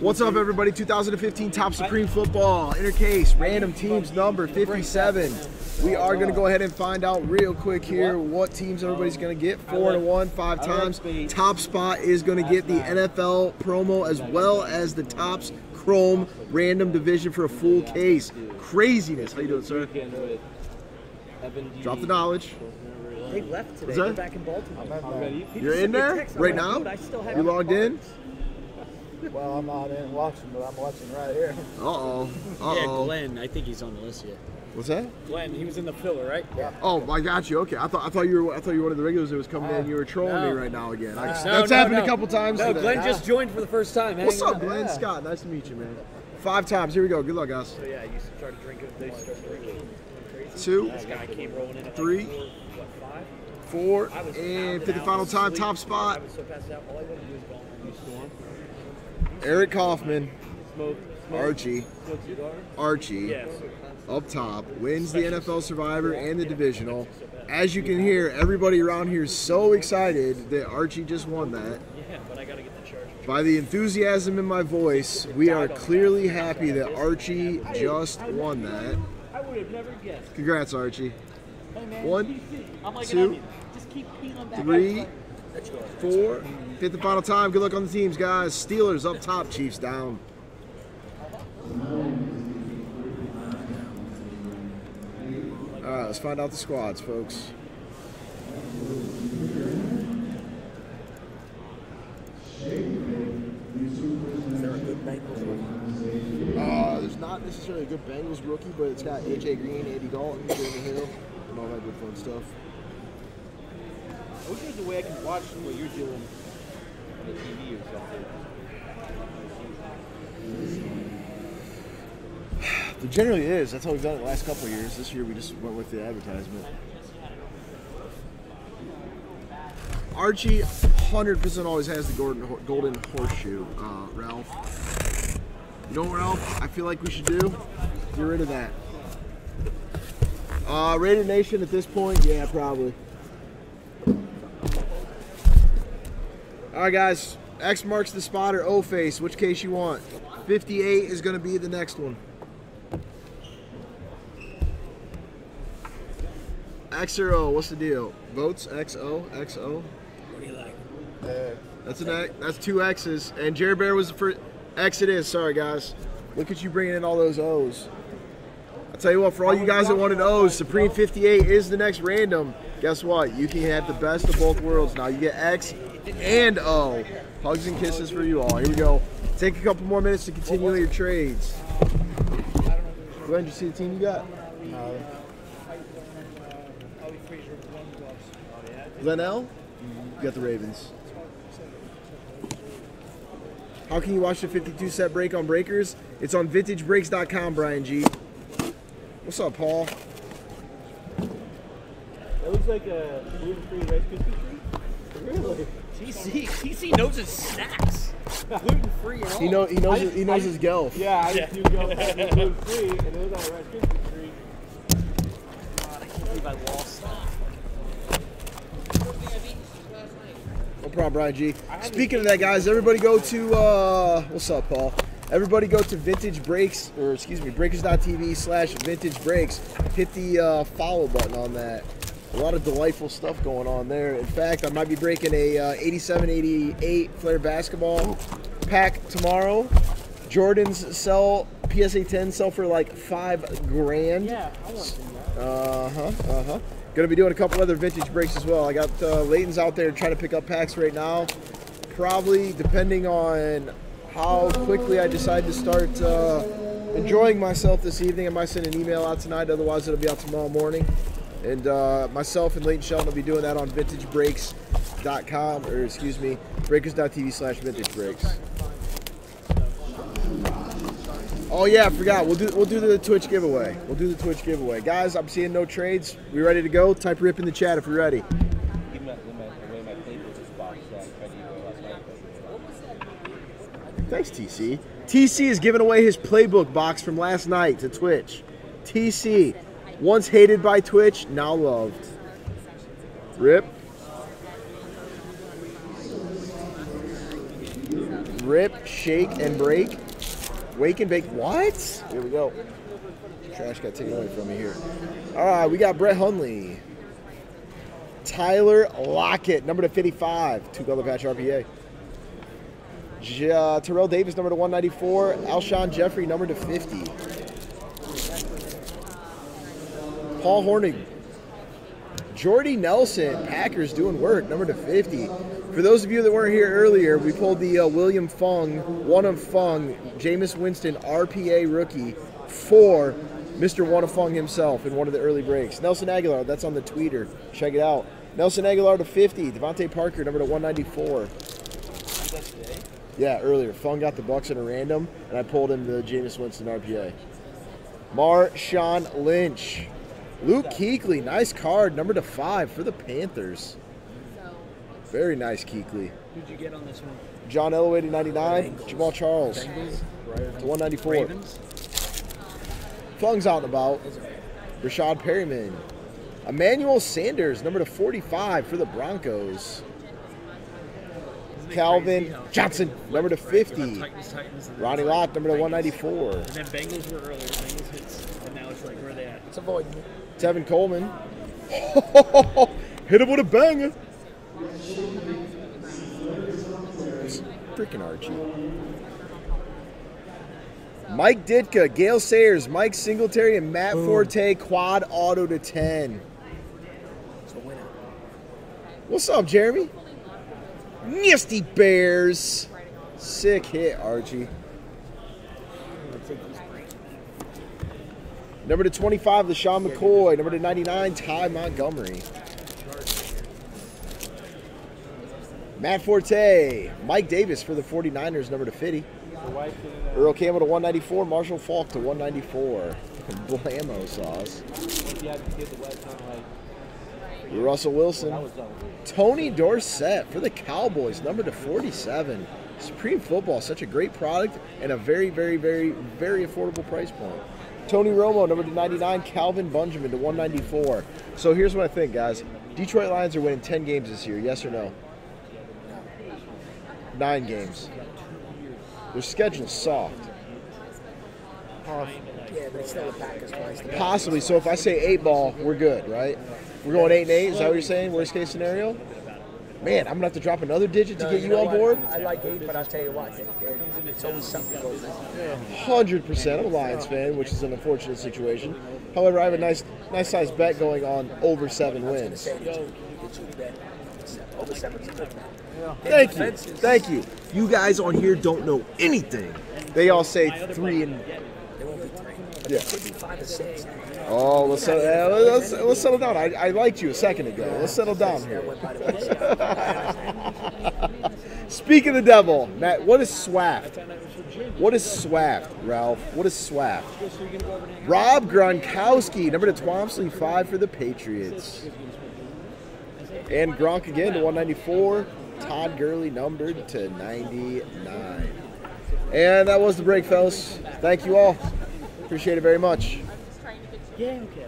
What's up, everybody? 2015 Topps Supreme Football Inner Case Random Teams number 57. We are going to go ahead and find out real quick here what teams everybody's going to get. Four and one, five times. Top spot is going to get the NFL promo as well as the Topps Chrome Random Division for a full case. Craziness. How you doing, sir? Drop the knowledge. They left today. Back in Baltimore. You're in sent me a there right now? dude, I still have You logged in? Well, I'm not in watching, but I'm watching right here. Uh oh. Uh Yeah, oh. Glenn. I think he's on the list yet. What's that? Glenn, he was in the filler, right? Yeah. Oh, I got you. Okay, I thought I thought you were I thought you were one of the regulars that was coming in. You were trolling no. me right now again. I, No, that's no, happened no. a couple times. No, today. Glenn just joined for the first time. What's hanging up, out. Glenn? Scott, nice to meet you, man. Five times. Here we go. Good luck, guys. So yeah, you started drinking. They started drinking. Two, This guy came rolling in. Three. Like four, what five? four, I was and out for the out, final time, asleep. top spot. Eric Kaufman, Smoke. smoke Archie, Smoke. Archie, Yes. up top, wins the NFL Survivor and the divisional. As you can hear, everybody around here is so excited that Archie just won that. Yeah, but I gotta get the charge. By the enthusiasm in my voice, we are clearly happy that Archie just won that. I would have never guessed. Congrats, Archie. Hey man, One, two, an onion. Just keep peeling back. Three, four, fifth and final time. Good luck on the teams, guys. Steelers up top, Chiefs down. All right, let's find out the squads, folks. Uh, there's not necessarily a good Bengals rookie, but it's got AJ Green, Andy Dalton, Jeremy Hill, and all that good fun stuff. I wish there's a way I can watch what you're doing on the TV or something. There generally is. That's how we've done it the last couple of years. This year we just went with the advertisement. Archie 100% always has the golden, golden horseshoe, uh, Ralph. You know what, Ralph? I feel like we should do? Get rid of that. Uh, Raider Nation at this point? Yeah, probably. All right, guys. X marks the spot or O face. Which case you want? 58 is going to be the next one. X or O? What's the deal? Votes X O X O. What do you like? That's an X. That's two X's. And Jerry Bear was the first. X it is. Sorry, guys. Look at you bringing in all those O's. I'll tell you what, for all you guys that wanted O's, Supreme 58 is the next random. Guess what? You can have the best of both worlds now. You get X and O. Hugs and kisses for you all. Here we go. Take a couple more minutes to continue your trades. Glenn, did you see the team you got? Uh, Glenn L? You got the Ravens. How can you watch the 52 set break on Breakers? It's on vintagebreaks.com, Brian G. What's up, Paul? It looks like a gluten-free Rice Krispie treat. Really? TC, TC knows his snacks. Gluten free and all. He know he knows I- his, he knows I- his gelf. Yeah, I just knew go gluten-free, and it was on a Rice Krispie treat. God, I can't believe I lost that. No problem, Brian G. Speaking of that, guys, everybody go to uh, what's up, Paul? Everybody go to Vintage Breaks, or excuse me, Breakers.tv slash Vintage Breaks. Hit the uh, follow button on that. A lot of delightful stuff going on there. In fact, I might be breaking a uh, 87-88 Flair basketball pack tomorrow. Jordans sell PSA 10 sell for like five grand. Yeah, I want some that. Uh huh. Uh huh. Gonna be doing a couple other vintage breaks as well. I got uh, Layton's out there trying to pick up packs right now. Probably depending on how quickly I decide to start uh, enjoying myself this evening. I might send an email out tonight. Otherwise, it'll be out tomorrow morning. And uh, myself and Leighton Shelton will be doing that on vintagebreaks.com or excuse me, breakers.tv slash vintage breaks. Oh yeah, I forgot. We'll do we'll do the Twitch giveaway. We'll do the Twitch giveaway, guys. I'm seeing no trades. We ready to go? Type rip in the chat if you're ready. Thanks, TC. TC is giving away his playbook box from last night to Twitch. TC, once hated by Twitch, now loved. Rip. Rip, shake, and break. Wake and bake. What? Here we go. Trash got taken away from me here. All right, we got Brett Hundley. Tyler Lockett, number to 55, two color patch RPA. J- uh, Terrell Davis, number to 194. Alshon Jeffery, number to 50. Paul Hornung. Jordy Nelson, Packers doing work, number to 50. For those of you that weren't here earlier, we pulled the uh, William Fung, one of Fung, Jameis Winston RPA rookie for Mr. One of Fung himself in one of the early breaks. Nelson Agholor, that's on the tweeter. Check it out. Nelson Agholor to 50. DeVante Parker, number to 194. Yeah, earlier. Fung got the Bucs in a random, and I pulled him the Jameis Winston RPA. Marshawn Lynch. Luke Kuechly, nice card, number to five for the Panthers. Very nice Kuechly. Who'd you get on this one? John Elway to 99. Jamaal Charles to 194. Ravens. Fung's out and about. Breshad Perriman. Emmanuel Sanders, number to 45 for the Broncos. Calvin Johnson, number to 50. Titans, Titans. Ronnie Lott, number to 194. And then Bengals were earlier. Bengals hits, and now it's like where are they at? It's avoiding me. Tevin Coleman. Hit him with a banger. Freaking Archie. Mike Ditka, Gale Sayers, Mike Singletary, and Matt Forte quad auto to 10. It's a winner. What's up, Jeremy? Nasty Bears. Sick hit, Archie. Number to 25, LeSean McCoy. Number to 99, Ty Montgomery. Matt Forte. Mike Davis for the 49ers, number to 50. The wife getting that. Earl Campbell to 194. Marshall Faulk to 194. Blammo sauce. Russell Wilson. Tony Dorsett for the Cowboys, number to 47. Supreme Football, such a great product and a very, very, very, very affordable price point. Tony Romo, number to 99. Kelvin Benjamin to 194. So here's what I think, guys. Detroit Lions are winning 10 games this year, yes or no? Nine games. Their schedule's soft. Yeah, but it's still the twice. Possibly. So if I say eight ball, we're good, right? We're going eight and eight. Is that what you're saying? Worst case scenario? Man, I'm gonna have to drop another digit to get you on board. I like eight, but I'll tell you what, it's always something goes wrong. Hundred percent. I'm a Lions fan, which is an unfortunate situation. However, I have a nice, nice size bet going on over seven wins. Say that you get you bet. Over seven's a good bet. Thank you, thank you. You guys on here don't know anything. They all say three and Yeah. Oh, let's settle, uh, let's, let's settle down. I, I liked you a second ago. Let's settle down here. Speak of the devil, Matt. What is SWAFT? What is SWAFT, Ralph? What is SWAFT? Rob Gronkowski, number to Twomsley, five for the Patriots. And Gronk again to 194. Todd Gurley numbered to 99. And that was the break, fellas. Thank you all. Appreciate it very much. Yeah, okay.